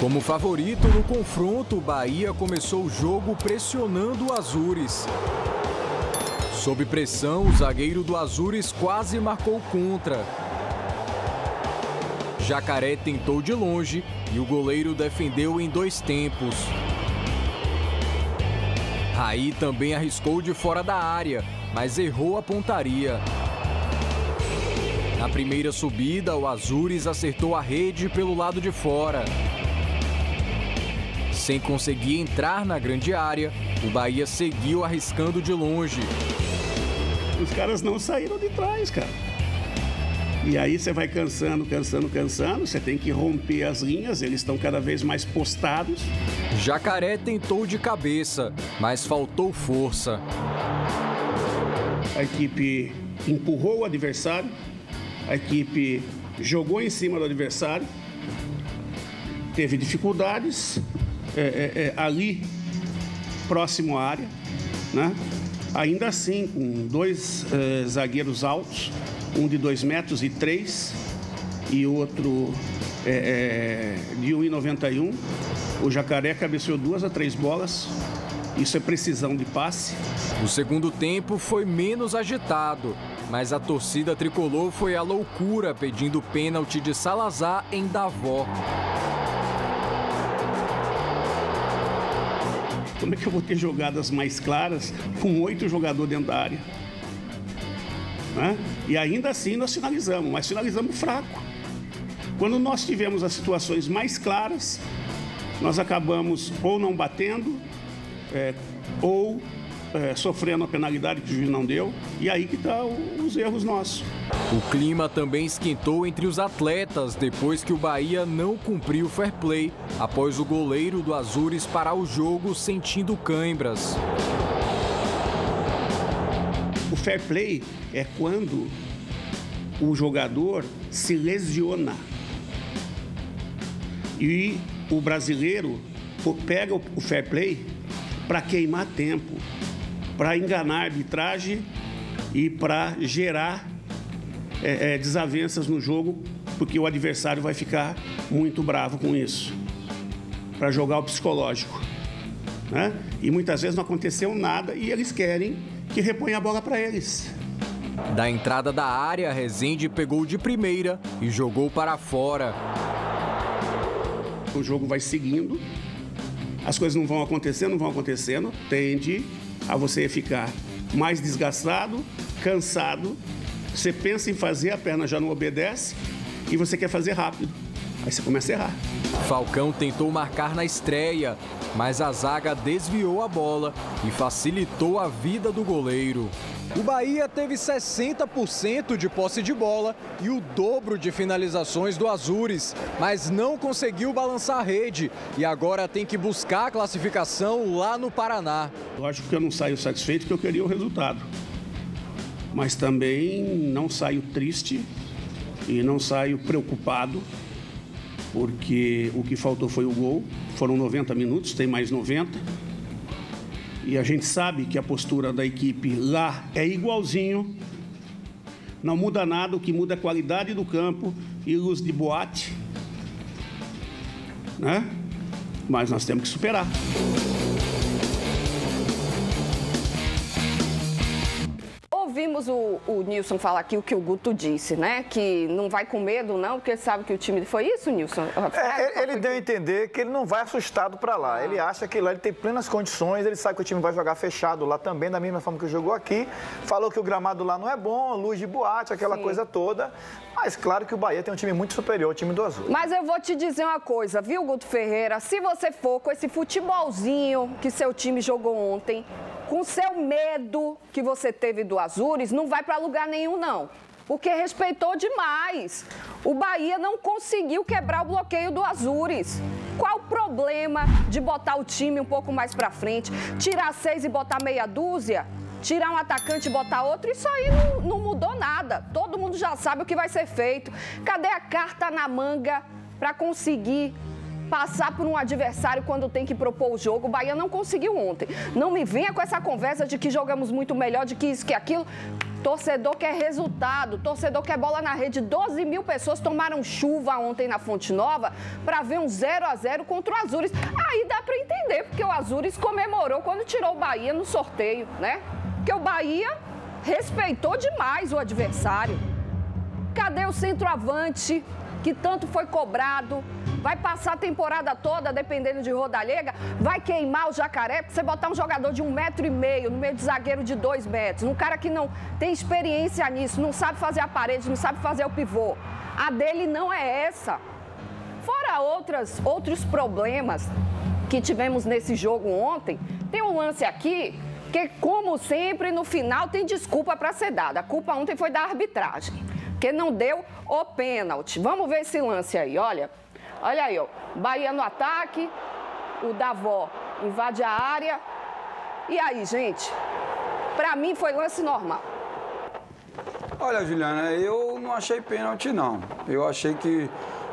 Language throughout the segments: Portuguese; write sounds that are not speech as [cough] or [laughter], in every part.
Como favorito no confronto, o Bahia começou o jogo pressionando o Azures. Sob pressão, o zagueiro do Azures quase marcou contra. Jacaré tentou de longe e o goleiro defendeu em dois tempos. Raí também arriscou de fora da área, mas errou a pontaria. Na primeira subida, o Azures acertou a rede pelo lado de fora. Sem conseguir entrar na grande área, o Bahia seguiu arriscando de longe. Os caras não saíram de trás, cara. E aí você vai cansando, cansando, cansando, você tem que romper as linhas, eles estão cada vez mais postados. Jacaré tentou de cabeça, mas faltou força. A equipe empurrou o adversário, a equipe jogou em cima do adversário, teve dificuldades é, é, é, ali próximo à área, né? ainda assim com dois é, zagueiros altos um de 2 metros e 3 e outro é, é, de 1,91. O Jacaré cabeceou duas a três bolas. Isso é precisão de passe. O segundo tempo foi menos agitado, mas a torcida tricolor foi à loucura pedindo pênalti de Salazar em Davó. Como é que eu vou ter jogadas mais claras com oito jogadores dentro da área? Né? E ainda assim nós finalizamos, mas finalizamos fraco. Quando nós tivemos as situações mais claras, nós acabamos ou não batendo, é, ou é, sofrendo a penalidade que o juiz não deu, e aí que estão tá os erros nossos. O clima também esquentou entre os atletas depois que o Bahia não cumpriu o fair play após o goleiro do Azures parar o jogo sentindo cãibras. O fair play é quando o jogador se lesiona. E o brasileiro pega o fair play para queimar tempo, para enganar a arbitragem e para gerar é, é, desavenças no jogo, porque o adversário vai ficar muito bravo com isso, para jogar o psicológico. Né? E muitas vezes não aconteceu nada e eles querem que reponha a bola para eles. Da entrada da área, Rezende pegou de primeira e jogou para fora. O jogo vai seguindo, as coisas não vão acontecendo, não vão acontecendo, tende a você ficar mais desgastado, cansado. Você pensa em fazer, a perna já não obedece e você quer fazer rápido. Aí você começa a errar. Falcão tentou marcar na estreia, mas a zaga desviou a bola e facilitou a vida do goleiro. O Bahia teve 60% de posse de bola e o dobro de finalizações do Azures, mas não conseguiu balançar a rede e agora tem que buscar a classificação lá no Paraná. Lógico que eu não saio satisfeito porque eu queria o resultado, mas também não saio triste e não saio preocupado porque o que faltou foi o gol. Foram 90 minutos, tem mais 90 e a gente sabe que a postura da equipe lá é igualzinho. Não muda nada, o que muda é a qualidade do campo e luz de boate. Né? Mas nós temos que superar. Ouvimos o, o Nilson falar aqui o que o Guto disse, né? Que não vai com medo, não, porque sabe que o time. Foi isso, Nilson? É, ele deu a entender que ele não vai assustado para lá. Ah. Ele acha que lá ele tem plenas condições, ele sabe que o time vai jogar fechado lá também, da mesma forma que jogou aqui. Falou que o gramado lá não é bom, luz de boate, aquela Sim. coisa toda. Mas claro que o Bahia tem um time muito superior, o time do Azul. Mas eu vou te dizer uma coisa, viu, Guto Ferreira? Se você for com esse futebolzinho que seu time jogou ontem, com seu medo que você teve do Azures, não vai para lugar nenhum, não. Porque respeitou demais. O Bahia não conseguiu quebrar o bloqueio do Azures. Qual o problema de botar o time um pouco mais para frente, tirar seis e botar meia dúzia? Tirar um atacante e botar outro, isso aí não, não mudou nada. Todo mundo já sabe o que vai ser feito. Cadê a carta na manga para conseguir passar por um adversário quando tem que propor o jogo. O Bahia não conseguiu ontem. Não me venha com essa conversa de que jogamos muito melhor, de que isso, que aquilo. Torcedor quer resultado, torcedor quer bola na rede. 12 mil pessoas tomaram chuva ontem na Fonte Nova para ver um 0 a 0 contra o Azures. Aí dá para entender, porque o Azures comemorou quando tirou o Bahia no sorteio, né? Porque o Bahia respeitou demais o adversário. Cadê o centroavante que tanto foi cobrado? Vai passar a temporada toda, dependendo de Rodalega, vai queimar o jacaré, porque você botar um jogador de um metro e meio no meio de zagueiro de dois metros, um cara que não tem experiência nisso, não sabe fazer a parede, não sabe fazer o pivô. A dele não é essa. Fora outras, outros problemas que tivemos nesse jogo ontem, tem um lance aqui que, como sempre, no final tem desculpa para ser dada. A culpa ontem foi da arbitragem, que não deu o pênalti. Vamos ver esse lance aí, olha. Olha aí, ó. Bahia no ataque, o Davó invade a área. E aí, gente? Para mim foi lance normal. Olha, Juliana, eu não achei pênalti, não. Eu achei que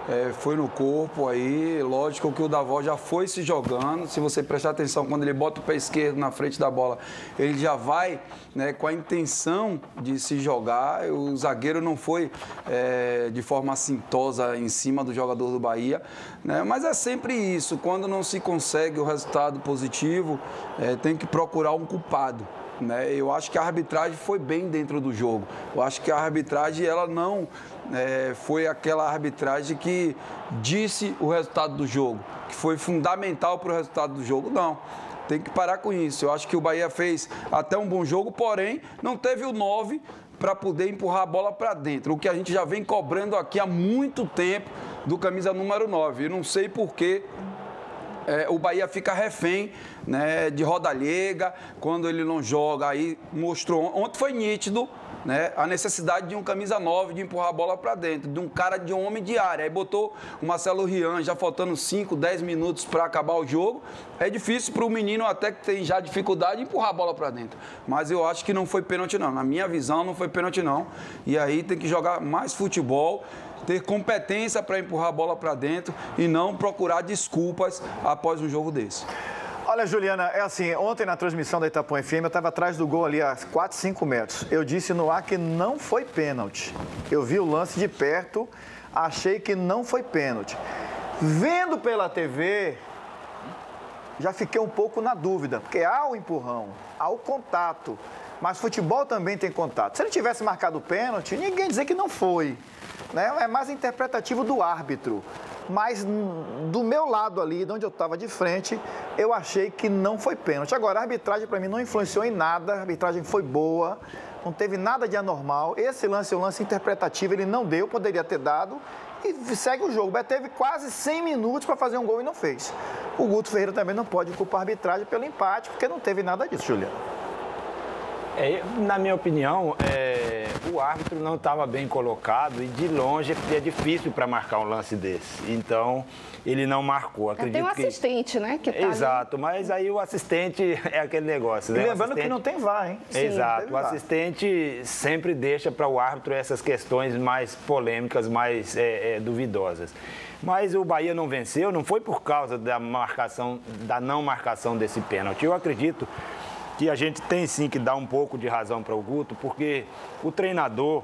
é, foi no corpo aí. Lógico que o Davó já foi se jogando. Se você prestar atenção, quando ele bota o pé esquerdo na frente da bola, ele já vai né, com a intenção de se jogar. O zagueiro não foi é, de forma assintosa em cima do jogador do Bahia. Né? Mas é sempre isso. Quando não se consegue o resultado positivo, é, tem que procurar um culpado. Né? Eu acho que a arbitragem foi bem dentro do jogo. Eu acho que a arbitragem ela não é, foi aquela arbitragem que disse o resultado do jogo, que foi fundamental para o resultado do jogo. Não. Tem que parar com isso. Eu acho que o Bahia fez até um bom jogo, porém não teve o 9 para poder empurrar a bola para dentro. O que a gente já vem cobrando aqui há muito tempo do camisa número 9. Eu não sei por que é, o Bahia fica refém né, de rodalhega, quando ele não joga, aí mostrou. Ontem foi nítido né, a necessidade de um camisa 9 de empurrar a bola para dentro, de um cara de um homem de área. Aí botou o Marcelo Rian já faltando 5, 10 minutos para acabar o jogo. É difícil para o menino, até que tem já dificuldade, de empurrar a bola para dentro. Mas eu acho que não foi pênalti, não. Na minha visão, não foi pênalti, não. E aí tem que jogar mais futebol ter competência para empurrar a bola para dentro e não procurar desculpas após um jogo desse. Olha, Juliana, é assim, ontem na transmissão da Itapuã FM, eu estava atrás do gol ali a 4, 5 metros. Eu disse no ar que não foi pênalti. Eu vi o lance de perto, achei que não foi pênalti. Vendo pela TV, já fiquei um pouco na dúvida, porque há o empurrão, há o contato. Mas futebol também tem contato. Se ele tivesse marcado o pênalti, ninguém dizer que não foi. Né? É mais interpretativo do árbitro mas do meu lado ali, de onde eu estava de frente, eu achei que não foi pênalti. Agora, a arbitragem para mim não influenciou em nada, a arbitragem foi boa, não teve nada de anormal. Esse lance é um lance interpretativo, ele não deu, poderia ter dado. E segue o jogo. O teve quase 100 minutos para fazer um gol e não fez. O Guto Ferreira também não pode culpar a arbitragem pelo empate, porque não teve nada disso, Juliano. É, na minha opinião, é, o árbitro não estava bem colocado e de longe é difícil para marcar um lance desse. Então, ele não marcou. Acredito tem um assistente, que... né? Que tá Exato, ali. mas aí o assistente [laughs] é aquele negócio. Né? E lembrando assistente... que não tem VAR, hein? Sim, Exato, o assistente sempre deixa para o árbitro essas questões mais polêmicas, mais é, é, duvidosas. Mas o Bahia não venceu, não foi por causa da marcação, da não marcação desse pênalti. Eu acredito que a gente tem sim que dar um pouco de razão para o Guto, porque o treinador,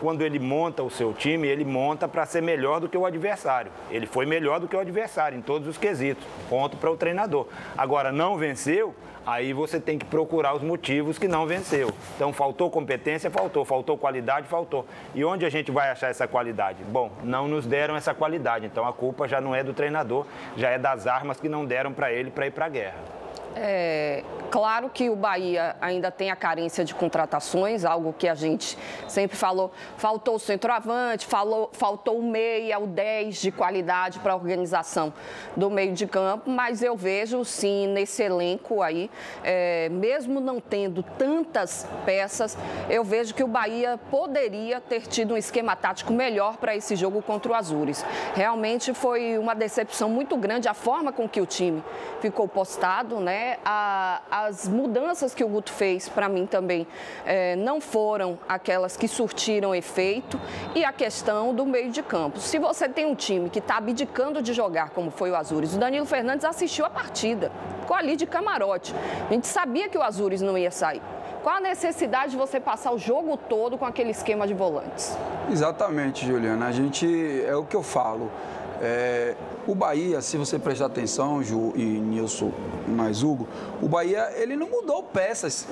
quando ele monta o seu time, ele monta para ser melhor do que o adversário. Ele foi melhor do que o adversário em todos os quesitos. Ponto para o treinador. Agora, não venceu, aí você tem que procurar os motivos que não venceu. Então, faltou competência, faltou. Faltou qualidade, faltou. E onde a gente vai achar essa qualidade? Bom, não nos deram essa qualidade. Então, a culpa já não é do treinador, já é das armas que não deram para ele para ir para a guerra. É, claro que o Bahia ainda tem a carência de contratações, algo que a gente sempre falou. Faltou o centroavante, falou, faltou o meia, o 10 de qualidade para a organização do meio de campo, mas eu vejo sim nesse elenco aí, é, mesmo não tendo tantas peças, eu vejo que o Bahia poderia ter tido um esquema tático melhor para esse jogo contra o Azures. Realmente foi uma decepção muito grande a forma com que o time ficou postado, né? A, as mudanças que o Guto fez, para mim também, é, não foram aquelas que surtiram efeito. E a questão do meio de campo. Se você tem um time que está abdicando de jogar, como foi o Azures, o Danilo Fernandes assistiu a partida, ficou ali de camarote. A gente sabia que o Azures não ia sair. Qual a necessidade de você passar o jogo todo com aquele esquema de volantes? Exatamente, Juliana. A gente, é o que eu falo. É, o Bahia, se você prestar atenção, Ju e Nilson mais Hugo, o Bahia ele não mudou peças.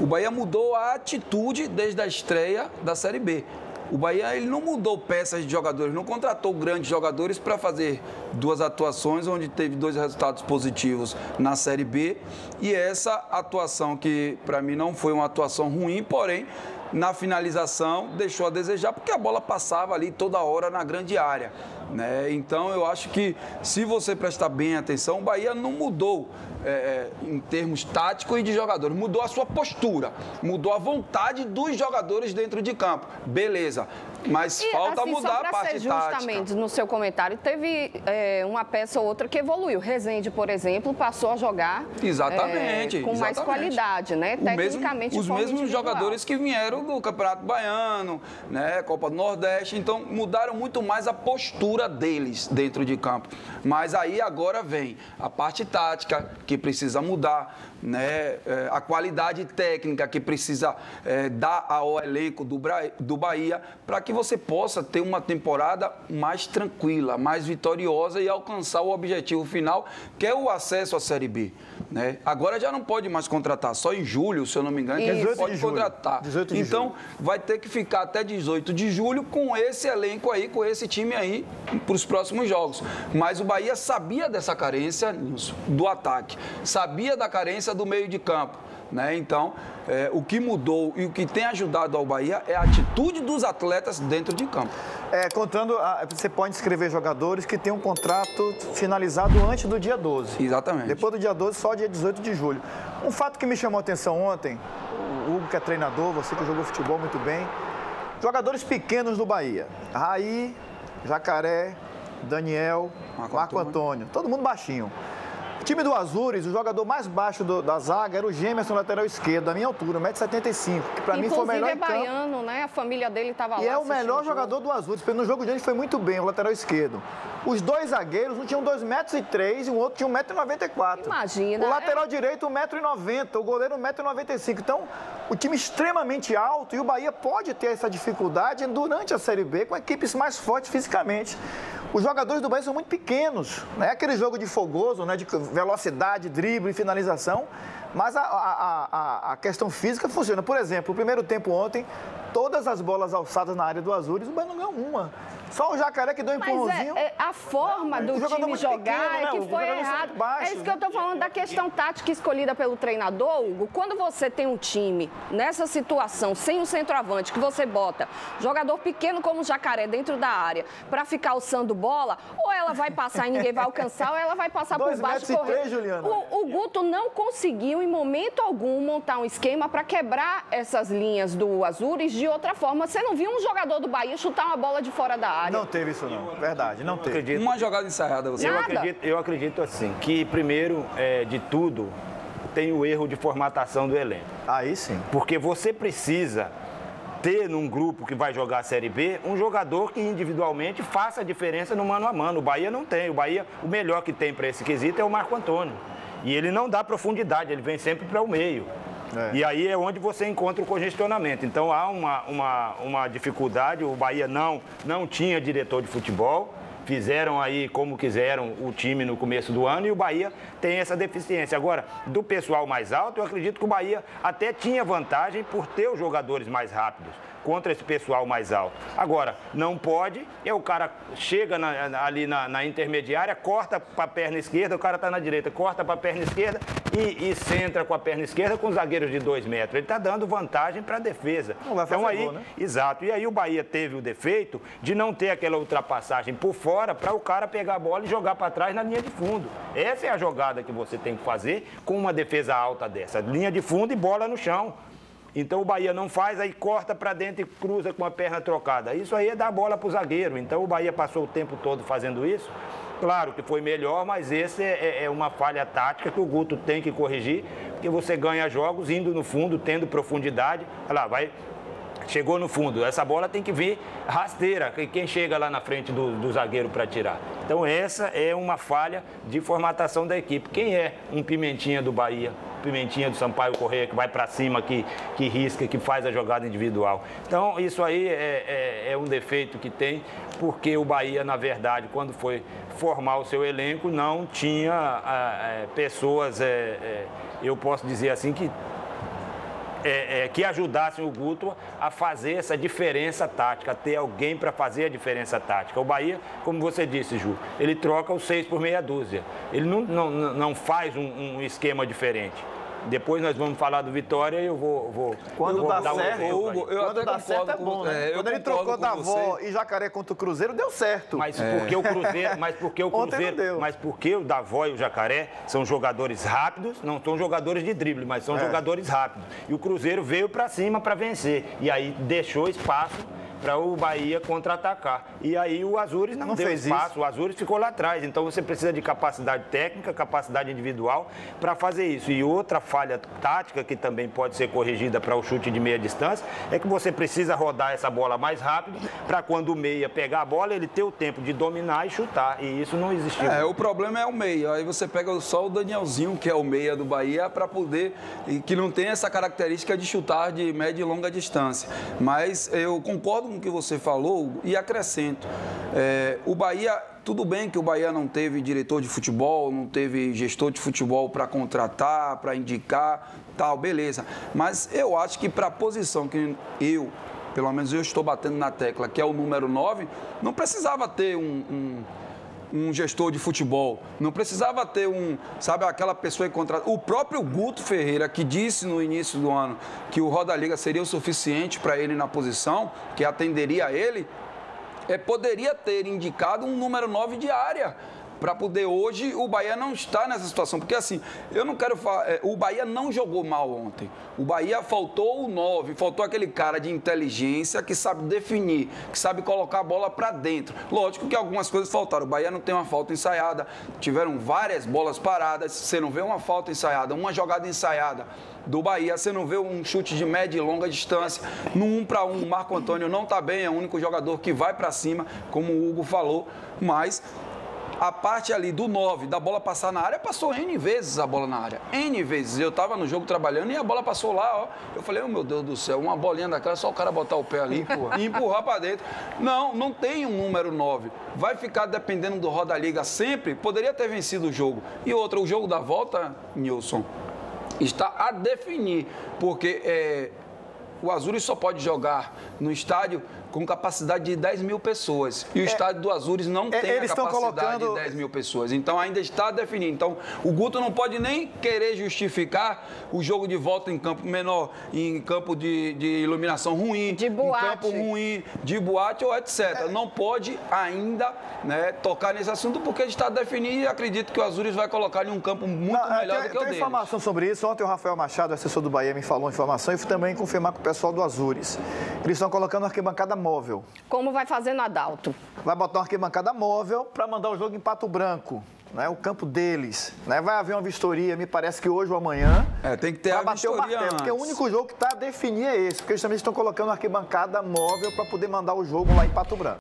O Bahia mudou a atitude desde a estreia da Série B. O Bahia ele não mudou peças de jogadores, não contratou grandes jogadores para fazer duas atuações onde teve dois resultados positivos na Série B e essa atuação que para mim não foi uma atuação ruim, porém na finalização deixou a desejar porque a bola passava ali toda hora na grande área. Né? Então eu acho que se você prestar bem atenção, o Bahia não mudou é, é, em termos táticos e de jogadores, mudou a sua postura, mudou a vontade dos jogadores dentro de campo. Beleza. Mas e, falta assim, mudar a parte ser justamente tática. no seu comentário, teve é, uma peça ou outra que evoluiu. Rezende, por exemplo, passou a jogar exatamente, é, com exatamente. mais qualidade, né? Tecnicamente, mesmo, os mesmos jogadores que vieram do Campeonato Baiano, né? Copa do Nordeste, então mudaram muito mais a postura deles dentro de campo. Mas aí agora vem a parte tática que precisa mudar né, é, a qualidade técnica que precisa dar ao elenco do, do Bahia para que você possa ter uma temporada mais tranquila, mais vitoriosa e alcançar o objetivo final, que é o acesso à Série B. Né? Agora já não pode mais contratar, só em julho, se eu não me engano, que a pode contratar. então, julho. vai ter que ficar até 18 de julho com esse elenco aí, com esse time aí, para os próximos jogos. Mas o Bahia sabia dessa carência do ataque, sabia da carência do meio de campo. Né? Então, é, o que mudou e o que tem ajudado ao Bahia é a atitude dos atletas dentro de campo. É, contando, você pode escrever jogadores que têm um contrato finalizado antes do dia 12. Exatamente. Depois do dia 12, só dia 18 de julho. Um fato que me chamou a atenção ontem, o Hugo que é treinador, você que jogou futebol muito bem, jogadores pequenos do Bahia. Raí, Jacaré, Daniel, Marco, Marco Antônio. Antônio, todo mundo baixinho time do Azures, o jogador mais baixo do, da zaga era o Gemerson, lateral esquerdo, da minha altura, 1,75m, que para mim foi o melhor é baiano, né? A família dele estava lá. E é o melhor jogador do Azures, porque no jogo de hoje foi muito bem, o lateral esquerdo. Os dois zagueiros, um tinha 2,03m e o outro tinha 1,94m. Imagina. O lateral é... direito, 1,90m, o goleiro, 1,95m. Então, o time extremamente alto e o Bahia pode ter essa dificuldade durante a Série B com equipes mais fortes fisicamente. Os jogadores do Bahia são muito pequenos, não é aquele jogo de fogoso, né, de velocidade, drible, finalização, mas a, a, a, a questão física funciona. Por exemplo, o primeiro tempo ontem, todas as bolas alçadas na área do Azures, o Bahia não ganhou uma. Só o Jacaré que deu um empurrãozinho. É, é, a forma do time jogar pequeno, né? é que foi errado. Baixos, é isso que eu estou falando da questão tática escolhida pelo treinador, Hugo. Quando você tem um time nessa situação, sem um centroavante, que você bota jogador pequeno como o Jacaré dentro da área para ficar alçando bola, ou ela vai passar e ninguém vai alcançar, ou ela vai passar por baixo e correr. Juliana. O, o Guto não conseguiu, em momento algum, montar um esquema para quebrar essas linhas do Azures de outra forma. Você não viu um jogador do Bahia chutar uma bola de fora da área. Não teve isso, não. Verdade, não teve. Acredito. Uma jogada ensaiada, você. Eu acredito, eu acredito assim, que primeiro é, de tudo tem o erro de formatação do elenco. Aí sim. Porque você precisa ter num grupo que vai jogar a Série B um jogador que individualmente faça a diferença no mano a mano. O Bahia não tem. O Bahia, o melhor que tem para esse quesito é o Marco Antônio. E ele não dá profundidade, ele vem sempre para o meio. É. E aí é onde você encontra o congestionamento. Então há uma, uma, uma dificuldade, o Bahia não, não tinha diretor de futebol, fizeram aí como quiseram o time no começo do ano e o Bahia tem essa deficiência. Agora, do pessoal mais alto, eu acredito que o Bahia até tinha vantagem por ter os jogadores mais rápidos contra esse pessoal mais alto. Agora, não pode, é o cara chega na, ali na, na, intermediária, corta para a perna esquerda, o cara está na direita, corta para a perna esquerda e, e centra com a perna esquerda com zagueiros de dois metros. Ele está dando vantagem para a defesa. Não vai então aí, gol, né? exato. E aí o Bahia teve o defeito de não ter aquela ultrapassagem por fora para o cara pegar a bola e jogar para trás na linha de fundo. Essa é a jogada que você tem que fazer com uma defesa alta dessa. Linha de fundo e bola no chão. Então o Bahia não faz, aí corta para dentro e cruza com a perna trocada. Isso aí é dar bola para o zagueiro. Então o Bahia passou o tempo todo fazendo isso Claro que foi melhor, mas esse é, é, é uma falha tática que o Guto tem que corrigir, porque você ganha jogos indo no fundo, tendo profundidade. Olha lá, vai chegou no fundo. Essa bola tem que vir rasteira, quem chega lá na frente do, do zagueiro para tirar. Então essa é uma falha de formatação da equipe. Quem é um pimentinha do Bahia? Pimentinha do Sampaio Correia, que vai para cima, que, que risca, que faz a jogada individual. Então, isso aí é, é, é, um defeito que tem, porque o Bahia, na verdade, quando foi formar o seu elenco, não tinha é, pessoas, é, é, eu posso dizer assim, que é, é, que ajudassem o Guto a fazer essa diferença tática, ter alguém para fazer a diferença tática. O Bahia, como você disse, Ju, ele troca os seis por meia dúzia. Ele não, não, não faz um, um esquema diferente. Depois nós vamos falar do Vitória e eu vou. vou quando eu dá vou certo, um eu quando dá certo é bom, né? É, quando ele trocou da avó e Jacaré contra o Cruzeiro, deu certo. Mas é. porque o Cruzeiro, mas porque o [laughs] Cruzeiro, mas porque o Davó e o Jacaré são jogadores rápidos, não são jogadores de drible, mas são é. jogadores rápidos. E o Cruzeiro veio para cima para vencer e aí deixou espaço para o Bahia contra-atacar. E aí o Azures não, não deu espaço, isso. o Azures ficou lá atrás. Então você precisa de capacidade técnica, capacidade individual para fazer isso. E outra falha tática que também pode ser corrigida para o chute de meia distância é que você precisa rodar essa bola mais rápido para quando o meia pegar a bola, ele ter o tempo de dominar e chutar. E isso não existiu. É, o problema é o meia. Aí você pega só o Danielzinho, que é o meia do Bahia, para poder. e que não tem essa característica de chutar de média e longa distância. Mas eu concordo com o que você falou e acrescento. É, o Bahia, tudo bem que o Bahia não teve diretor de futebol, não teve gestor de futebol para contratar, para indicar, tal, beleza. Mas eu acho que para a posição que eu, pelo menos eu estou batendo na tecla, que é o número 9, não precisava ter um, um um gestor de futebol, não precisava ter um, sabe, aquela pessoa encontrada. O próprio Guto Ferreira, que disse no início do ano que o Roda Liga seria o suficiente para ele na posição, que atenderia a ele, é, poderia ter indicado um número 9 de área para poder hoje o Bahia não está nessa situação. Porque assim, eu não quero falar. É, o Bahia não jogou mal ontem. O Bahia faltou o 9, faltou aquele cara de inteligência que sabe definir, que sabe colocar a bola para dentro. Lógico que algumas coisas faltaram. O Bahia não tem uma falta ensaiada, tiveram várias bolas paradas. Você não vê uma falta ensaiada, uma jogada ensaiada do Bahia. Você não vê um chute de média e longa distância. No 1 um para 1, um, o Marco Antônio não está bem, é o único jogador que vai para cima, como o Hugo falou. Mas a parte ali do 9, da bola passar na área, passou N vezes a bola na área. N vezes. Eu tava no jogo trabalhando e a bola passou lá, ó. Eu falei, oh, meu Deus do céu, uma bolinha daquela, só o cara botar o pé ali [laughs] e empurrar para dentro. Não, não tem um número 9. Vai ficar dependendo do Roda Liga sempre. Poderia ter vencido o jogo. E outra, o jogo da volta, Nilson, está a definir. Porque é, o Azul só pode jogar no estádio com capacidade de 10 mil pessoas. E o é, estádio do Azures não é, tem a capacidade colocando... de 10 mil pessoas. Então ainda está definido. Então o Guto não pode nem querer justificar o jogo de volta em campo menor, em campo de, de iluminação ruim, de boate. em campo ruim, de boate ou etc. É. Não pode ainda né, tocar nesse assunto porque está definido e acredito que o Azures vai colocar em um campo muito não, é, melhor tem, do que o dele. informação sobre isso. Ontem o Rafael Machado, assessor do Bahia, me falou informação e fui também confirmar com o pessoal do Azures. Eles estão colocando arquibancada móvel. Como vai fazer no Adalto? Vai botar uma arquibancada móvel para mandar o jogo em Pato Branco. Né, o campo deles. Né, vai haver uma vistoria, me parece que hoje ou amanhã. É, tem que ter a bater vistoria o martelo, Porque o único jogo que está a definir é esse. Porque eles também estão colocando uma arquibancada móvel para poder mandar o jogo lá em Pato Branco.